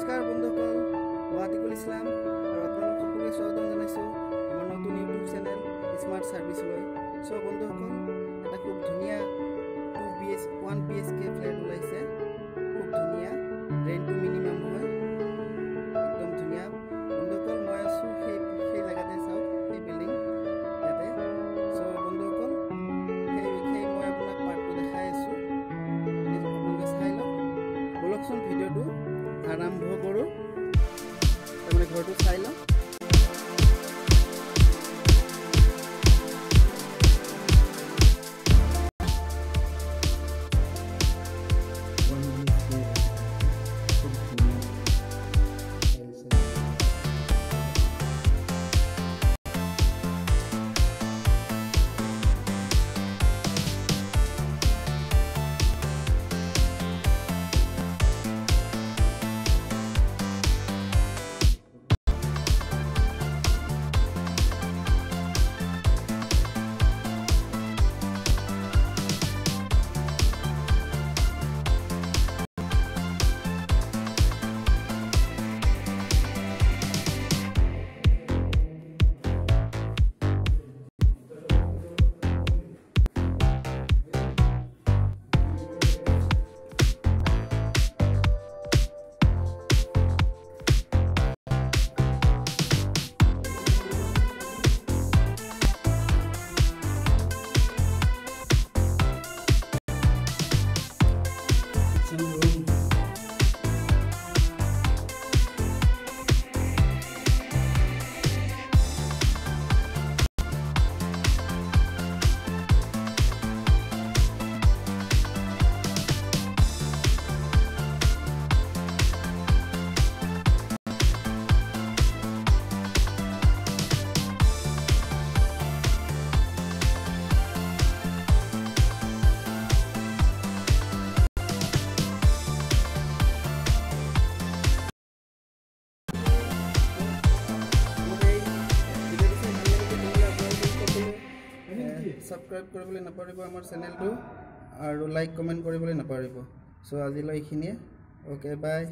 নমস্কাৰ বন্ধুসকল গুৱাহাটীকুল ইছলাম আৰু আপোনালোক সকলোকে স্বাগতম জনাইছোঁ আমাৰ নতুন ইউটিউব চেনেল স্মাৰ্ট ছাৰ্ভিচলৈ চ' বন্ধুসকল এটা খুব ধুনীয়া two B S one B H K flat ওলাইছে। আৰম্ভ কৰোঁ তাৰমানে ঘৰটো চাই লওঁ ছাবস্ক্ৰাইব কৰিবলৈ নাপাহৰিব আমাৰ চেনেলটো আৰু লাইক কমেণ্ট কৰিবলৈ নাপাহৰিব। চ' আজিলৈ এইখিনিয়ে। Okay bye